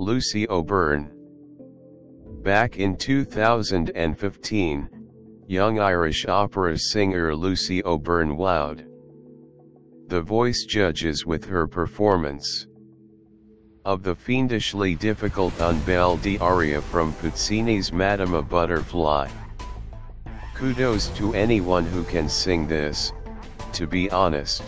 Lucy O'Byrne. Back in 2015, young Irish opera singer Lucy O'Byrne wowed the voice judges with her performance of the fiendishly difficult Un di aria from Puccini's Madama Butterfly. Kudos to anyone who can sing this, to be honest.